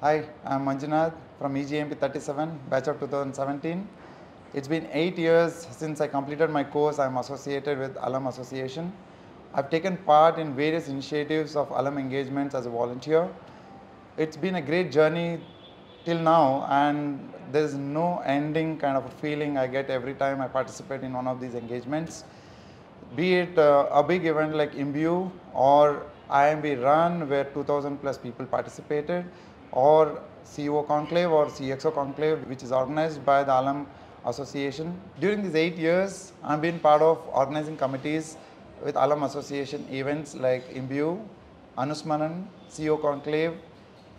Hi, I'm Manjunath from EGMP 37, batch of 2017. It's been eight years since I completed my course. I'm associated with Alum Association. I've taken part in various initiatives of alum engagements as a volunteer. It's been a great journey till now and there's no ending kind of a feeling I get every time I participate in one of these engagements. Be it uh, a big event like Imbue or IIMB Run where 2000 plus people participated or CEO Conclave or CXO Conclave which is organized by the Alum Association. During these eight years, I've been part of organizing committees with Alum Association events like Imbue, Anusmanan, CEO Conclave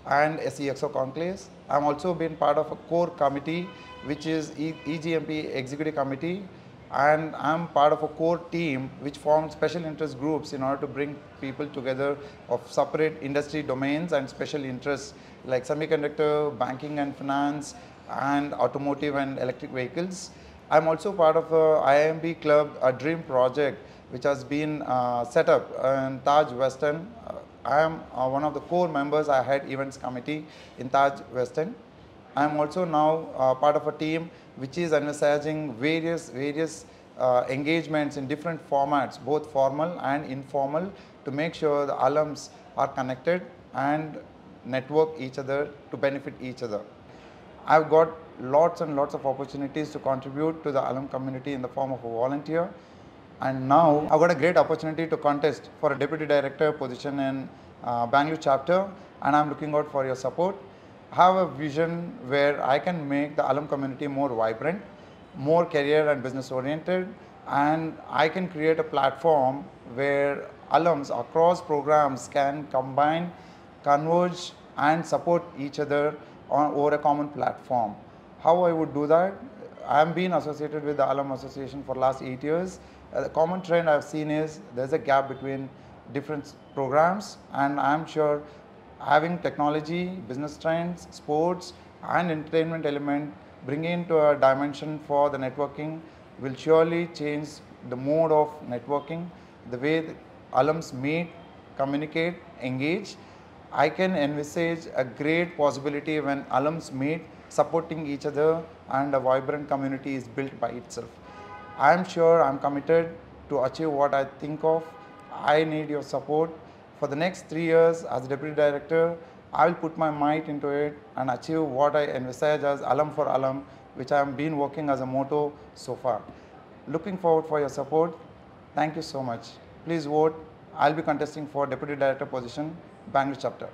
and CXO Conclaves. I'm also been part of a core committee which is EGMP Executive Committee and I'm part of a core team which forms special interest groups in order to bring people together of separate industry domains and special interests like semiconductor, banking and finance and automotive and electric vehicles. I'm also part of a IIMB club, a dream project which has been uh, set up in Taj West End. Uh, I am uh, one of the core members. I had events committee in Taj West End. I am also now uh, part of a team which is envisaging various various uh, engagements in different formats, both formal and informal, to make sure the alums are connected and network each other to benefit each other. I've got lots and lots of opportunities to contribute to the alum community in the form of a volunteer. And now I've got a great opportunity to contest for a deputy director position in uh, Bangalore chapter and I'm looking out for your support. Have a vision where I can make the alum community more vibrant, more career and business oriented and I can create a platform where alums across programs can combine, converge and support each other on, over a common platform. How I would do that? I am being associated with the Alum Association for last eight years. Uh, the common trend I've seen is there's a gap between different programs and I'm sure having technology, business trends, sports and entertainment element bringing into a dimension for the networking will surely change the mode of networking, the way the alums meet, communicate, engage. I can envisage a great possibility when alums meet, supporting each other and a vibrant community is built by itself. I am sure I am committed to achieve what I think of. I need your support. For the next three years as Deputy Director, I will put my might into it and achieve what I envisage as alum for alum, which I have been working as a motto so far. Looking forward for your support. Thank you so much. Please vote. I'll be contesting for Deputy Director position, Bangalore chapter.